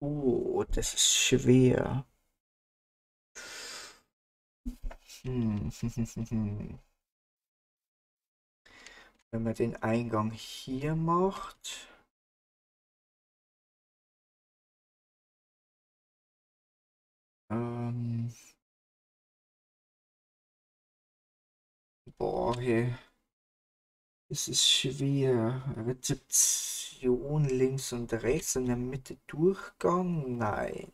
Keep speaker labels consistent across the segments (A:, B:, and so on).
A: Oh, das ist schwer. Hm. Wenn man den Eingang hier macht. Ähm. Boah, hey. Es ist schwer. Rezeption links und rechts in der Mitte Durchgang? Nein.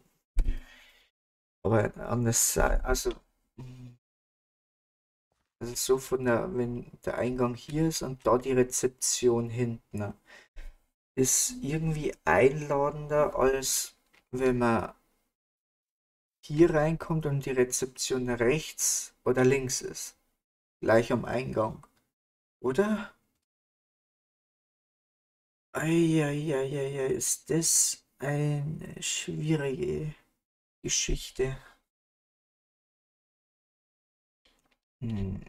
A: Aber anders, also, also so von der, wenn der Eingang hier ist und da die Rezeption hinten, ist irgendwie einladender, als wenn man hier reinkommt und die Rezeption rechts oder links ist. Gleich am Eingang. Oder? Eieieiei, ist das eine schwierige Geschichte. Hm.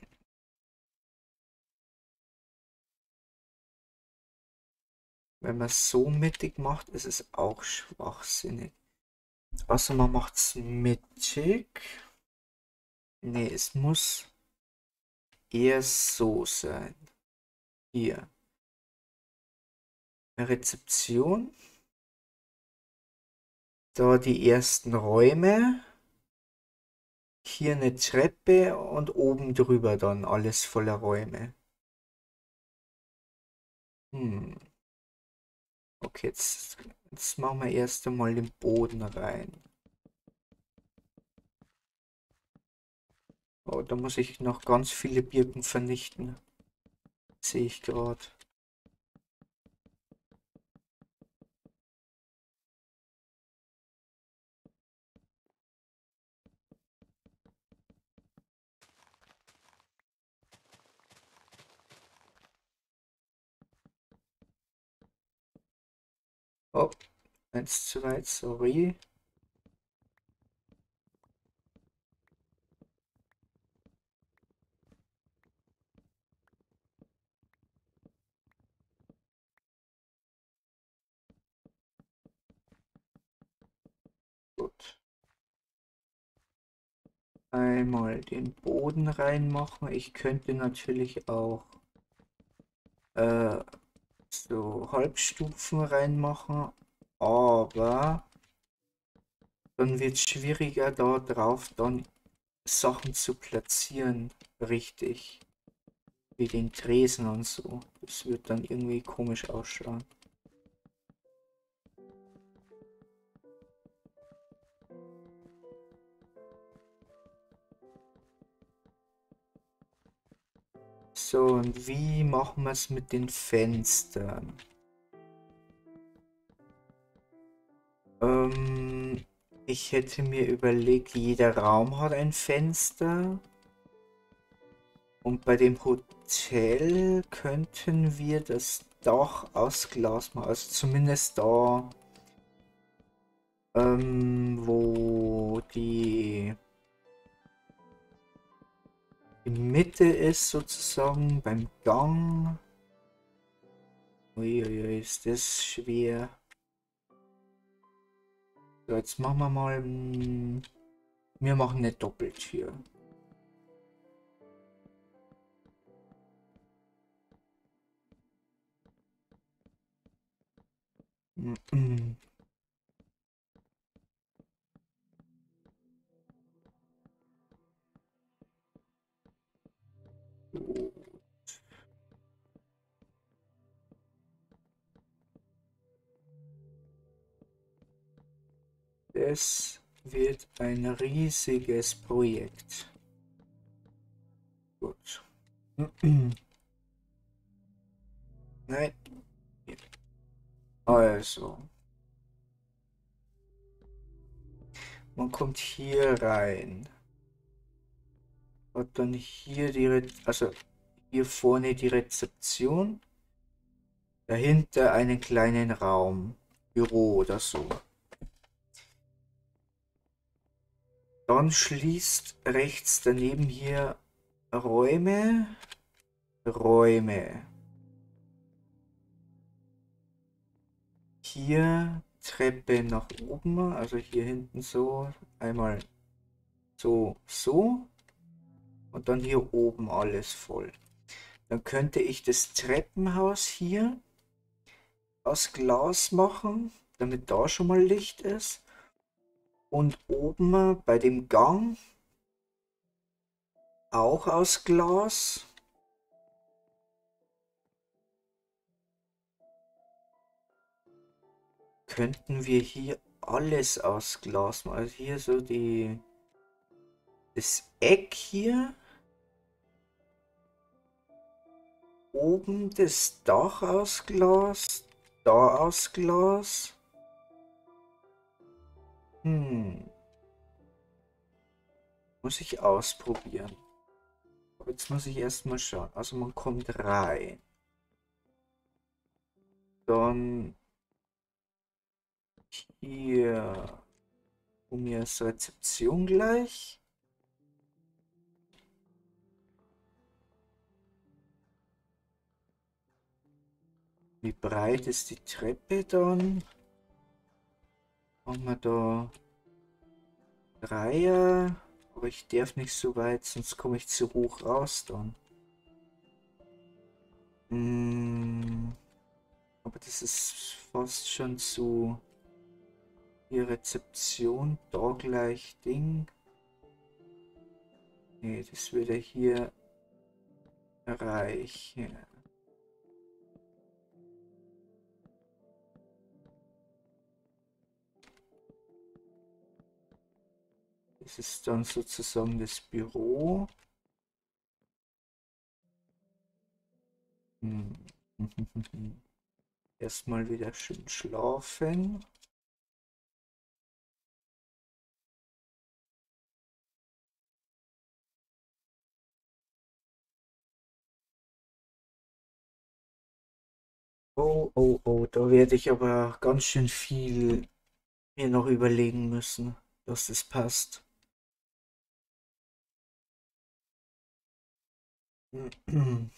A: Wenn man es so mittig macht, ist es auch schwachsinnig. Außer man macht es mittig. Ne, es muss eher so sein. Hier. Rezeption. Da die ersten Räume. Hier eine Treppe und oben drüber dann alles voller Räume. Hm. Okay, jetzt, jetzt machen wir erst einmal den Boden rein. Oh, da muss ich noch ganz viele Birken vernichten. Sehe ich gerade. Oh, eins zu weit, sorry. Gut. Einmal den Boden reinmachen. Ich könnte natürlich auch äh, so Halbstufen reinmachen, aber dann wird es schwieriger da drauf dann Sachen zu platzieren, richtig. Wie den Tresen und so. Das wird dann irgendwie komisch ausschauen. So, und wie machen wir es mit den Fenstern? Ähm, ich hätte mir überlegt, jeder Raum hat ein Fenster. Und bei dem Hotel könnten wir das Dach aus Glas machen. Also zumindest da, ähm, wo die die Mitte ist sozusagen beim Gang. Uiuiui, ist das schwer. So, jetzt machen wir mal... Hm, wir machen eine Doppeltür. Mm Es wird ein riesiges Projekt. Gut. Nein. Also. Man kommt hier rein. Und dann hier die, Re also hier vorne die Rezeption. Dahinter einen kleinen Raum. Büro oder so. Dann schließt rechts daneben hier Räume. Räume. Hier Treppe nach oben, also hier hinten so, einmal so, so und dann hier oben alles voll. Dann könnte ich das Treppenhaus hier aus Glas machen, damit da schon mal Licht ist. Und oben bei dem Gang auch aus Glas. Könnten wir hier alles aus Glas machen. Also hier so die das Eck hier. Oben das Dach aus Glas. Da aus Glas. Hm. Muss ich ausprobieren. Aber jetzt muss ich erstmal schauen. Also man kommt rein. Dann hier um mir ist Rezeption gleich. Wie breit ist die Treppe dann? Haben wir da Dreier, aber ich darf nicht so weit, sonst komme ich zu hoch raus dann. Hm, aber das ist fast schon zu die Rezeption, da gleich Ding. Nee, das würde hier erreichen. Das ist dann sozusagen das Büro. Hm. Erstmal wieder schön schlafen. Oh, oh, oh, da werde ich aber ganz schön viel mir noch überlegen müssen, dass das passt.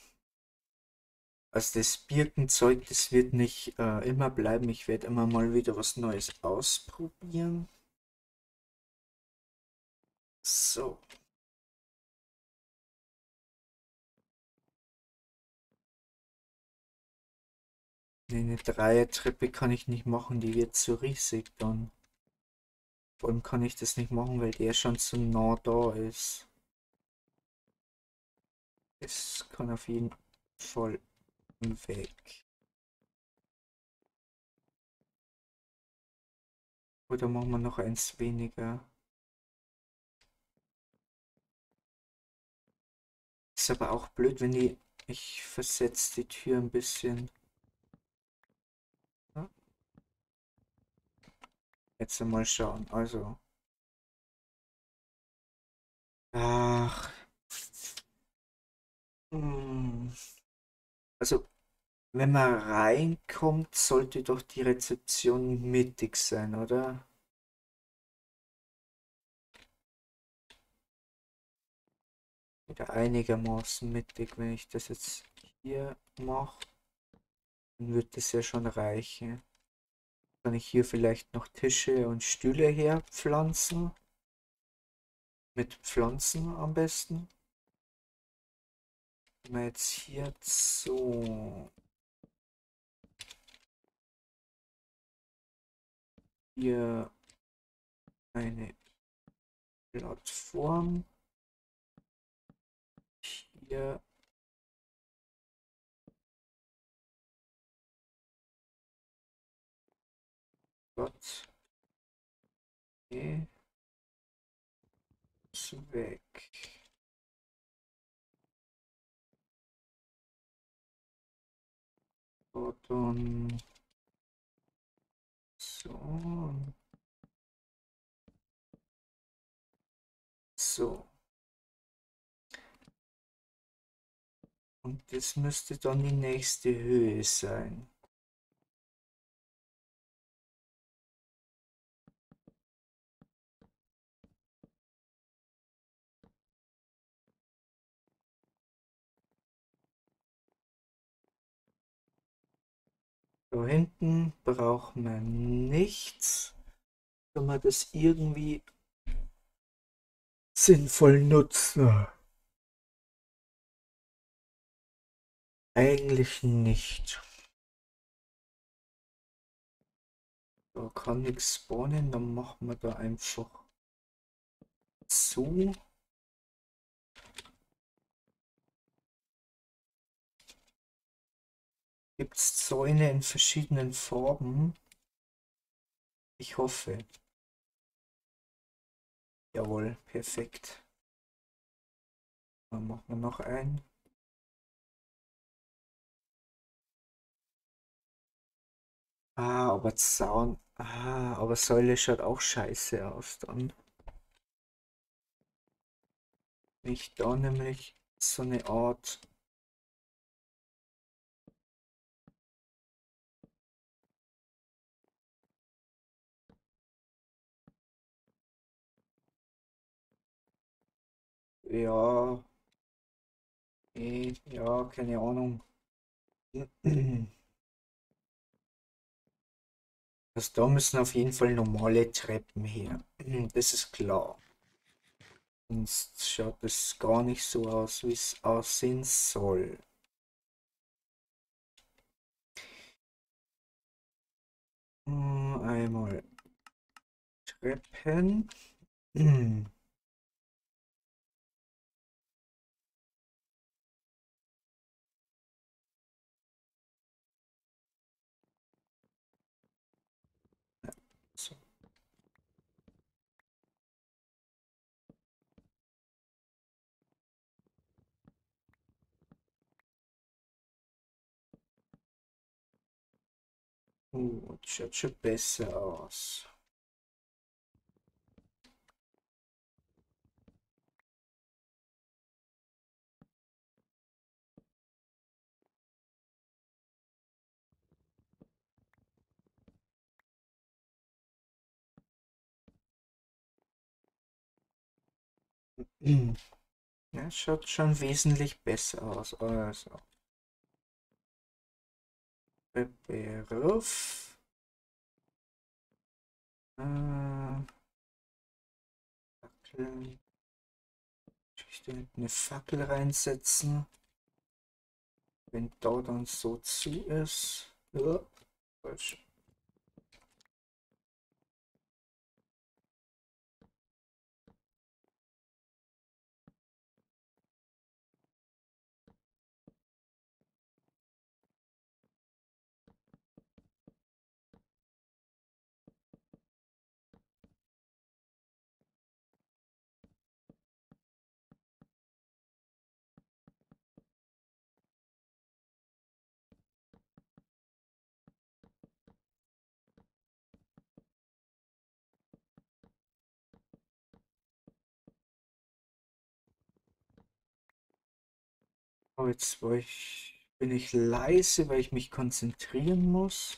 A: Also das Birkenzeug, das wird nicht äh, immer bleiben. Ich werde immer mal wieder was Neues ausprobieren. So. Nee, eine Dreier-Treppe kann ich nicht machen, die wird zu riesig dann. Vor allem kann ich das nicht machen, weil der schon zu nah da ist. Es kann auf jeden Fall weg. Oder machen wir noch eins weniger. Ist aber auch blöd, wenn die... Ich versetze die Tür ein bisschen. Jetzt mal schauen. Also. Ach. Hm. Also, wenn man reinkommt, sollte doch die Rezeption mittig sein, oder? Oder einigermaßen mittig. Wenn ich das jetzt hier mache, dann wird das ja schon reichen. Kann ich hier vielleicht noch Tische und Stühle herpflanzen? Mit Pflanzen am besten wir jetzt hier so hier eine Plattform. Hier Gott. Okay. ist weg dann so. So. Und das müsste dann die nächste Höhe sein. Da hinten braucht man nichts, wenn man das irgendwie sinnvoll nutzen. Eigentlich nicht. Da kann nichts spawnen, dann machen wir da einfach so. Gibt es Zäune in verschiedenen Farben? Ich hoffe. Jawohl, perfekt. Dann machen wir noch einen. Ah, aber Zaun. Ah, aber Säule schaut auch scheiße aus dann. Nicht da nämlich so eine Art. Ja. Eh, ja, keine Ahnung. Also da müssen auf jeden Fall normale Treppen her. Das ist klar. Sonst schaut es gar nicht so aus, wie es aussehen soll. Hm, einmal Treppen. Uh, schaut schon besser aus. Ja, schaut schon wesentlich besser aus. Also. Beruf. Äh, Fackeln. Ich eine Fackel reinsetzen. Wenn da dann so zu ist. Ja, falsch. Oh, jetzt ich, bin ich leise, weil ich mich konzentrieren muss.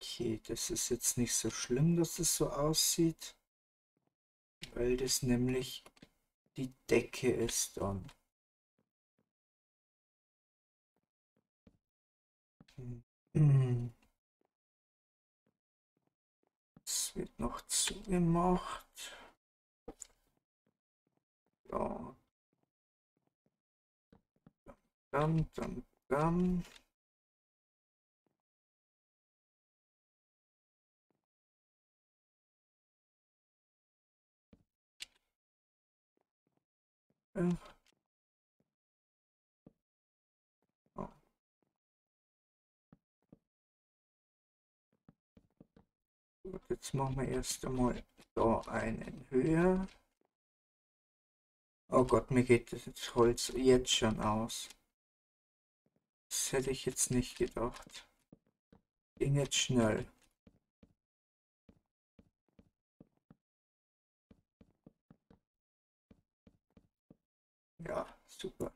A: Okay, das ist jetzt nicht so schlimm, dass es so aussieht, weil das nämlich die Decke ist dann. Es wird noch zugemacht. Ja, Dum, dum, dum. Ja. Oh. Gut, jetzt machen wir erst einmal da einen höher. Oh Gott, mir geht das Holz jetzt schon aus. Das hätte ich jetzt nicht gedacht. Ging jetzt schnell. Ja, super.